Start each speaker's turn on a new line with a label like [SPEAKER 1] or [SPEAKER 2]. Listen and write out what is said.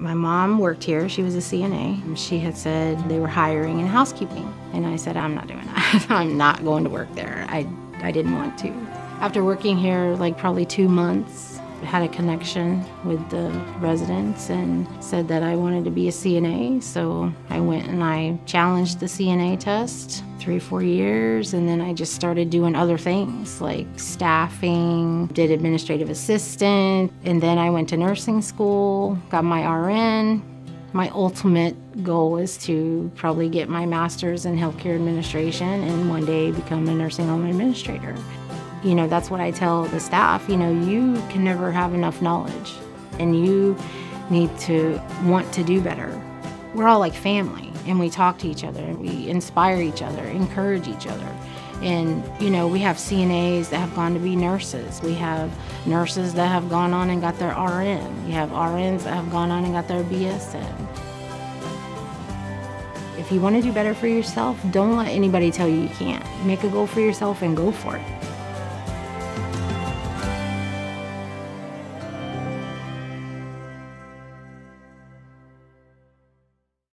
[SPEAKER 1] My mom worked here. She was a CNA. She had said they were hiring in housekeeping. And I said, I'm not doing that. I'm not going to work there. I, I didn't want to. After working here like probably two months, had a connection with the residents and said that I wanted to be a CNA. So I went and I challenged the CNA test three, four years, and then I just started doing other things like staffing, did administrative assistant, and then I went to nursing school, got my RN. My ultimate goal is to probably get my master's in healthcare administration and one day become a nursing home administrator. You know, that's what I tell the staff. You know, you can never have enough knowledge, and you need to want to do better. We're all like family, and we talk to each other, and we inspire each other, encourage each other. And, you know, we have CNAs that have gone to be nurses. We have nurses that have gone on and got their RN. You have RNs that have gone on and got their BSN. If you want to do better for yourself, don't let anybody tell you you can't. Make a goal for yourself and go for it.